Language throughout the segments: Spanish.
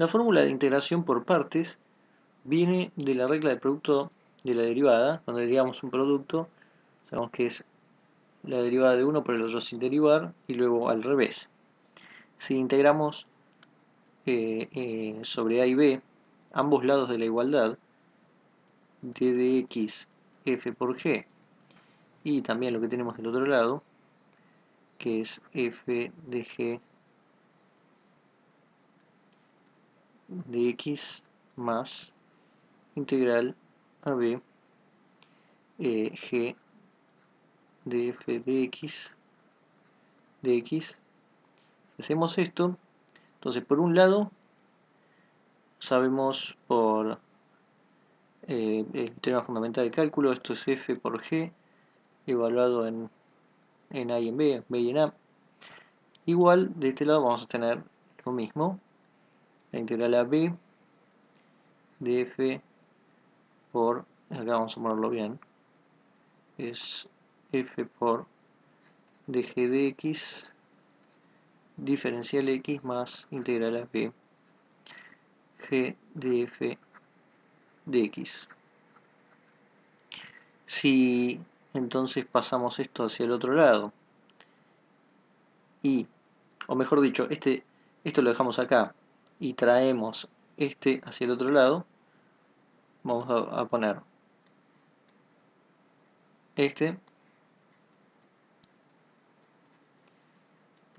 La fórmula de integración por partes viene de la regla del producto de la derivada. Cuando derivamos un producto, sabemos que es la derivada de uno por el otro sin derivar y luego al revés. Si integramos eh, eh, sobre A y B ambos lados de la igualdad, d de x f por g, y también lo que tenemos del otro lado, que es f de g de x más integral a b eh, g de f de x de x. hacemos esto, entonces por un lado sabemos por eh, el tema fundamental de cálculo, esto es f por g evaluado en, en A y en B, B y en A. Igual de este lado vamos a tener lo mismo, la integral a b de f por, acá vamos a ponerlo bien, es f por dg de x diferencial x más integral a b g de f de x. Si entonces pasamos esto hacia el otro lado y, o mejor dicho, este, esto lo dejamos acá y traemos este hacia el otro lado, vamos a, poner este.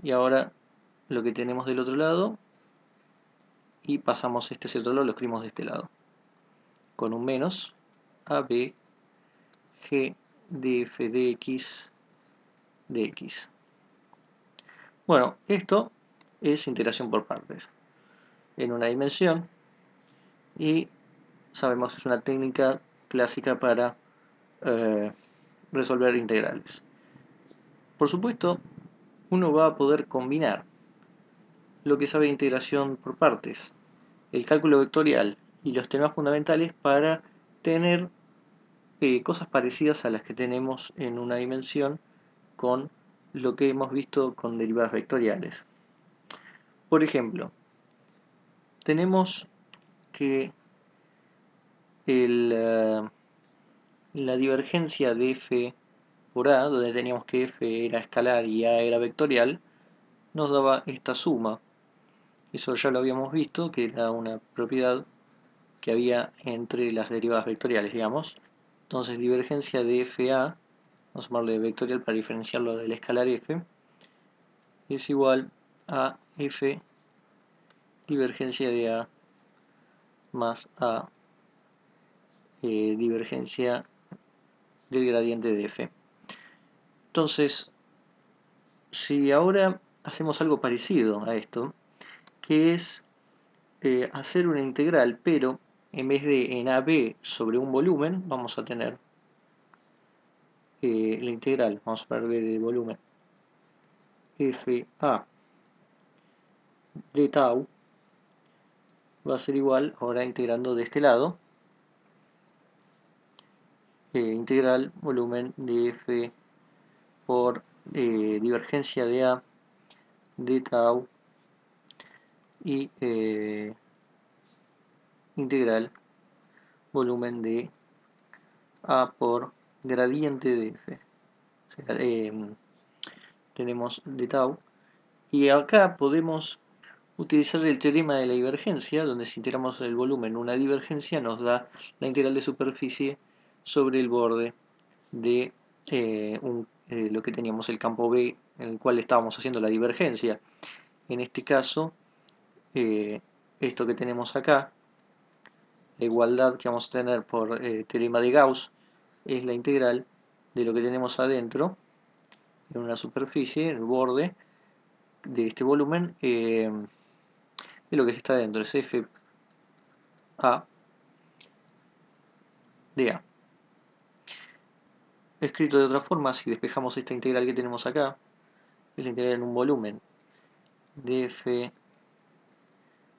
Y ahora lo que tenemos del otro lado y pasamos este hacia el otro lado, lo escribimos de este lado. Con un menos a b g de f de x x. Bueno, esto es integración por partes en una dimensión y sabemos que es una técnica clásica para eh, resolver integrales. Por supuesto, uno va a poder combinar lo que sabe de integración por partes, el cálculo vectorial y los temas fundamentales para tener eh, cosas parecidas a las que tenemos en una dimensión con lo que hemos visto con derivadas vectoriales. Por ejemplo, tenemos que eh, la divergencia de f por a, donde teníamos que f era escalar y a era vectorial, nos daba esta suma. Eso ya lo habíamos visto, que era una propiedad que había entre las derivadas vectoriales, digamos. Entonces, divergencia de fa, vamos a llamarle vectorial para diferenciarlo del escalar f, es igual a f divergencia de a más a eh, divergencia del gradiente de f. Entonces, si ahora hacemos algo parecido a esto, que es eh, hacer una integral, pero en vez de en AB sobre un volumen, vamos a tener eh, la integral, vamos a poner de volumen, FA de tau va a ser igual, ahora integrando de este lado, eh, integral volumen de f por eh, divergencia de a de tau y eh, integral volumen de a por gradiente de f. tenemos de tau y acá podemos utilizar el teorema de la divergencia, donde si integramos el volumen una divergencia nos da la integral de superficie sobre el borde de eh, eh, lo que teníamos el campo B en el cual estábamos haciendo la divergencia. En este caso, eh, esto que tenemos acá, la igualdad que vamos a tener por teorema de Gauss, es la integral de lo que tenemos adentro, en una superficie, en el borde de este volumen, y lo que está dentro es f a de a. Escrito de otra forma, si despejamos esta integral que tenemos acá, es la integral en un volumen de f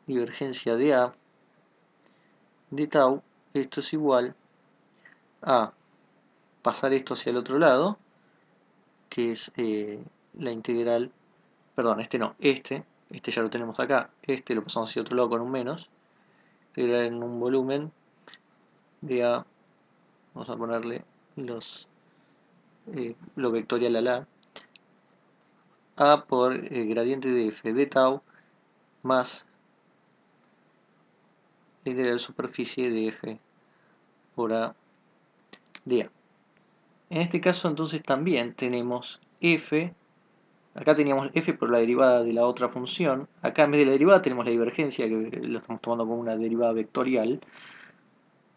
divergencia de a de tau, esto es igual a pasar esto hacia el otro lado, que es eh, la integral, perdón, este no, este este ya lo tenemos acá, este lo pasamos hacia otro lado con un menos, era en un volumen de A, vamos a ponerle los eh, lo vectorial a la A por el gradiente de f de tau más la integral superficie de f por A de A. En este caso entonces también tenemos f Acá teníamos f por la derivada de la otra función. Acá en vez de la derivada tenemos la divergencia, que lo estamos tomando como una derivada vectorial.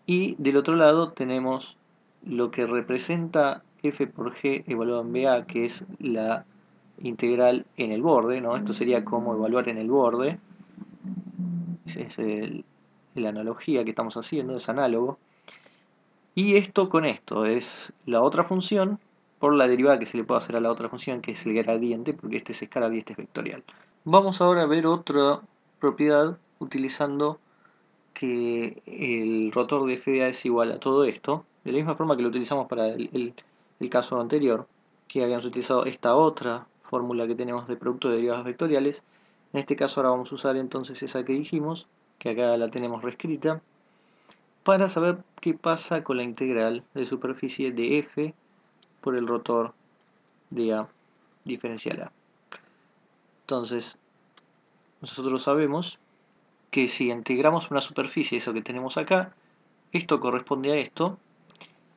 Y del otro lado tenemos lo que representa f por g evaluado en BA, que es la integral en el borde. ¿no? Esto sería como evaluar en el borde. Es la analogía que estamos haciendo, es análogo. Y esto con esto, es la otra función por la derivada que se le puede hacer a la otra función, que es el gradiente, porque este es escalar y este es vectorial. Vamos ahora a ver otra propiedad utilizando que el rotor de FDA es igual a todo esto, de la misma forma que lo utilizamos para el, caso anterior, que habíamos utilizado esta otra fórmula que tenemos de producto de derivadas vectoriales. En este caso ahora vamos a usar entonces esa que dijimos, que acá la tenemos reescrita, para saber qué pasa con la integral de superficie de f por el rotor de A diferencial A. Entonces, nosotros sabemos que si integramos una superficie, eso que tenemos acá, esto corresponde a esto,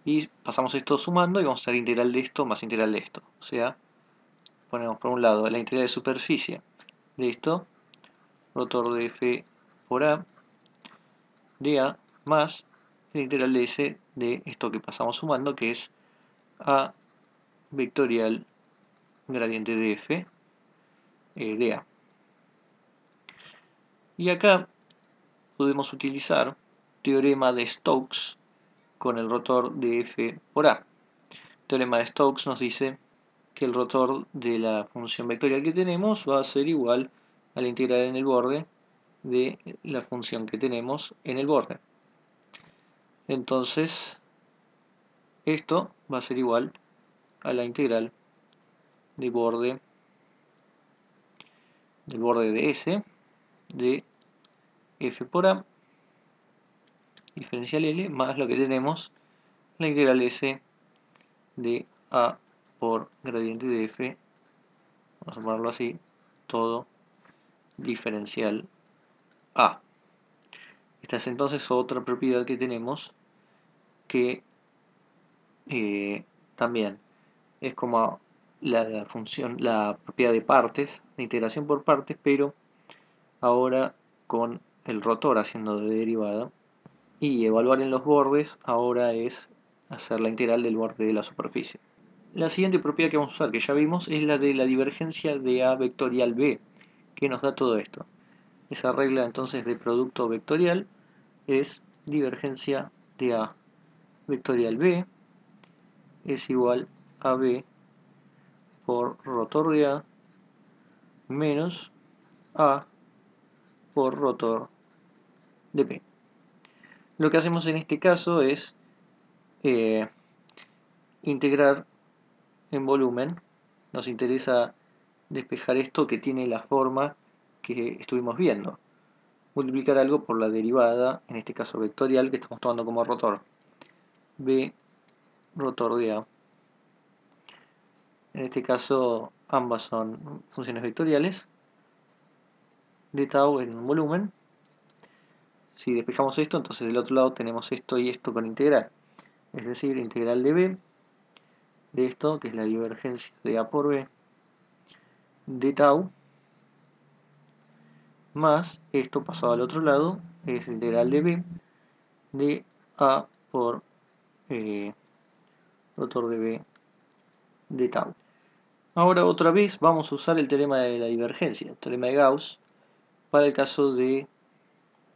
y pasamos esto sumando y vamos a hacer integral de esto más integral de esto. O sea, ponemos por un lado la integral de superficie de esto, rotor de F por A, de A, más la integral de S de esto que pasamos sumando, que es A vectorial gradiente de f eh, de A. Y acá podemos utilizar teorema de Stokes con el rotor de f por A. teorema de Stokes nos dice que el rotor de la función vectorial que tenemos va a ser igual a la integral en el borde de la función que tenemos en el borde. Entonces, esto va a ser igual la integral de borde del borde de S de f por a diferencial L más lo que tenemos la integral S de a por gradiente de f. Vamos a ponerlo así todo diferencial a. Esta es entonces otra propiedad que tenemos que eh, también es como la función, la propiedad de partes, de integración por partes, pero ahora con el rotor haciendo de derivada. Y evaluar en los bordes ahora es hacer la integral del borde de la superficie. La siguiente propiedad que vamos a usar, que ya vimos, es la de la divergencia de A vectorial B, que nos da todo esto. Esa regla entonces de producto vectorial es divergencia de A vectorial B es igual AB por rotor de A menos A por rotor de B. Lo que hacemos en este caso es eh, integrar en volumen. Nos interesa despejar esto que tiene la forma que estuvimos viendo. Multiplicar algo por la derivada, en este caso vectorial, que estamos tomando como rotor. B rotor de A en este caso ambas son funciones vectoriales de tau en un volumen. Si despejamos esto, entonces del otro lado tenemos esto y esto con integral. Es decir, integral de b, de esto, que es la divergencia de a por b, de tau, más esto pasado al otro lado, es integral de b, de a por eh, de b de tau. Ahora otra vez vamos a usar el teorema de la divergencia, el teorema de Gauss, para el caso de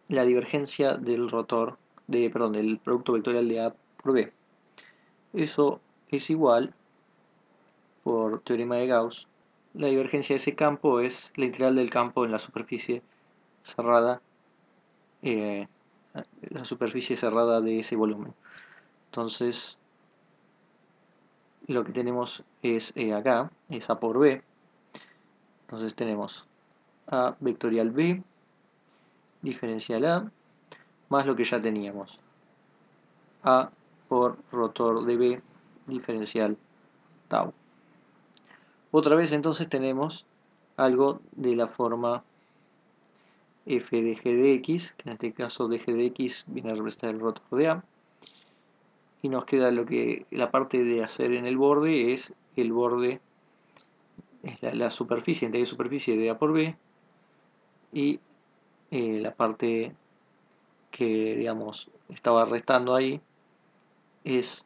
la divergencia del rotor, de, perdón, del producto vectorial de A por B. Eso es igual, por teorema de Gauss, la divergencia de ese campo es la integral del campo en la superficie cerrada, eh, la superficie cerrada de ese volumen. Entonces, lo que tenemos es eh, acá, es A por B. Entonces tenemos A vectorial B diferencial A más lo que ya teníamos. A por rotor de B diferencial tau. Otra vez entonces tenemos algo de la forma f de g de x, que en este caso de g de x viene a representar el rotor de A. Y nos queda lo que la parte de hacer en el borde es el borde, es la, superficie, entre superficie de A por B, y eh, la parte que digamos estaba restando ahí es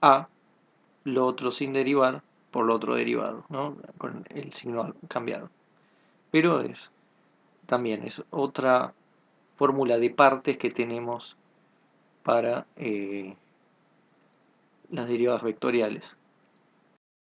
A, lo otro sin derivar, por lo otro derivado, ¿no? con el signo cambiado. Pero es también es otra fórmula de partes que tenemos para eh, las derivadas vectoriales.